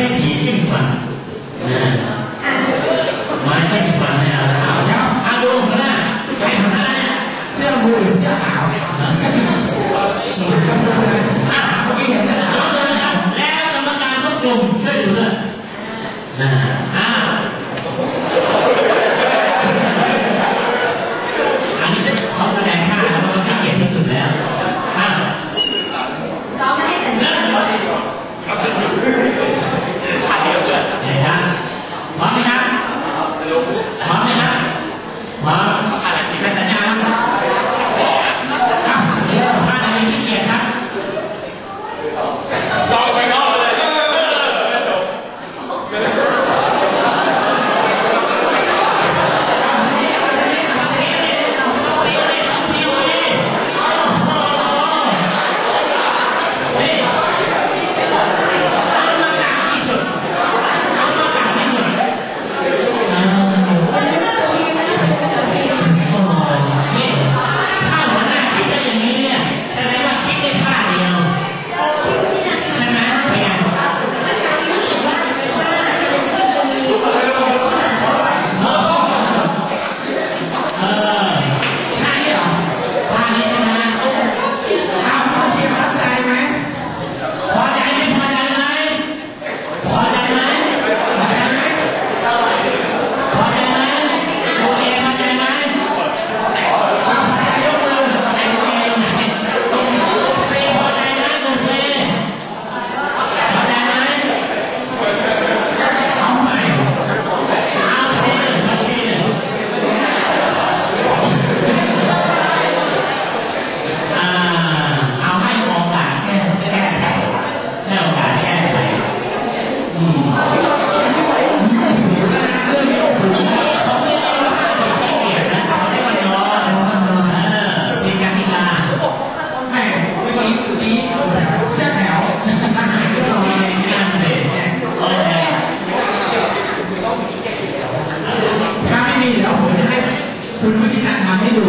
ใด้ผีจิ้มฟันไม้จิ้มฟันเนี่ยเอาวเอาดูหัหน้าไปหัวหน้าเนี่ยเสื้อบูหรือเสื้อขาวสวยจังเลยอะเมื่อกี้เห็นแล้วแล้วกรรมการก็กลุ่มช่วยดูเลยนะ คุณผู้ที่นั่งทำไม่ดู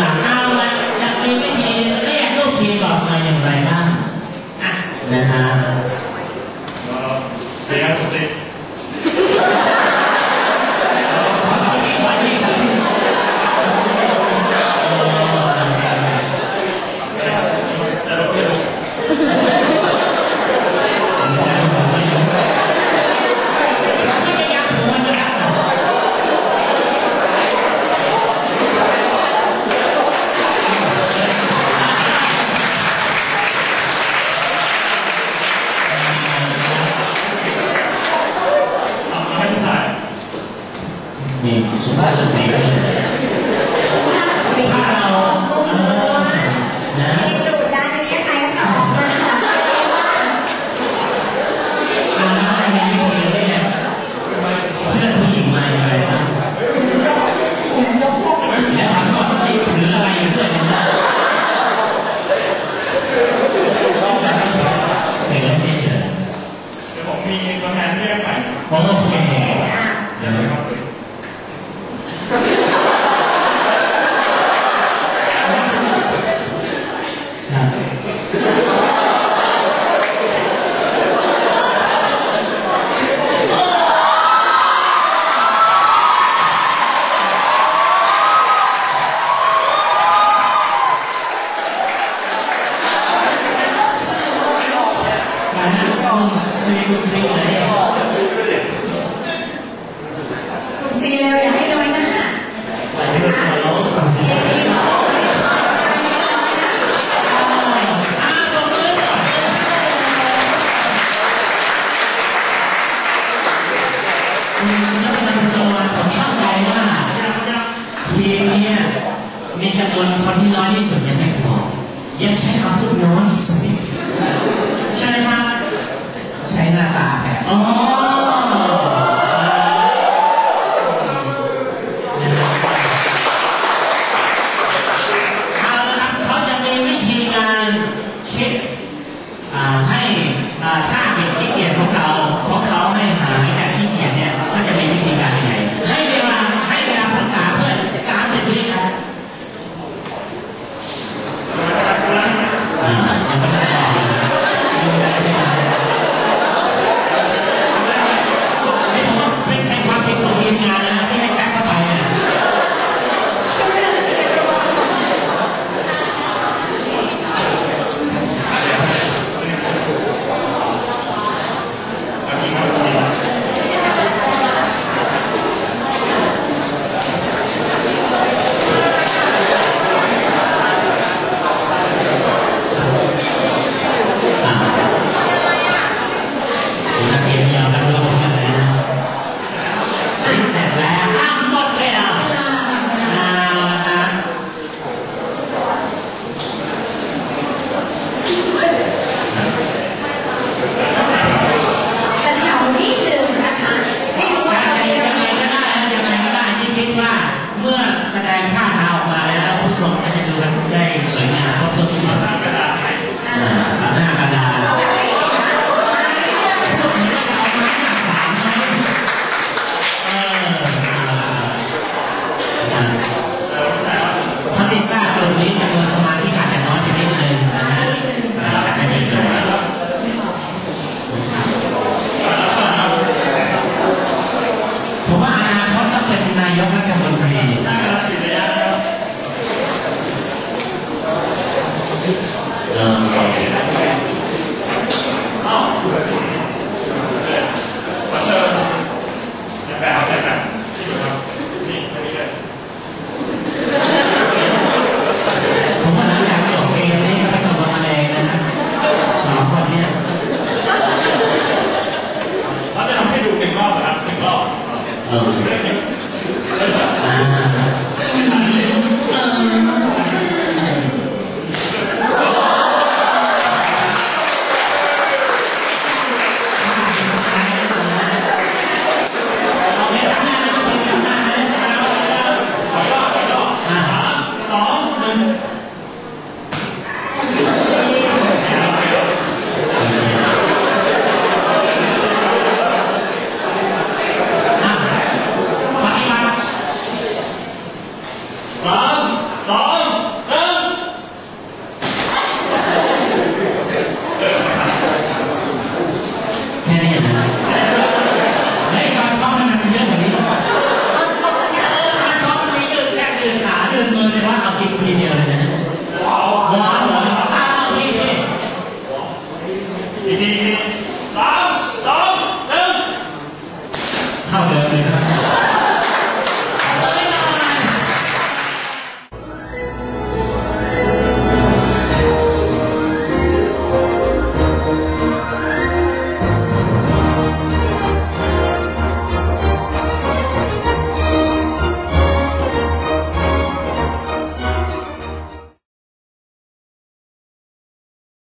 หลังเอาละจะมีวิธีเรียกลูกทีบออกมาอย่างไรบ้างนะฮะ คนคนที่น้อยที่สุดยังไม่พอยังใช้คำพูดน้อยที่สุดใช่ไหมครับใช้หน้าตาแบบอ๋อ Um,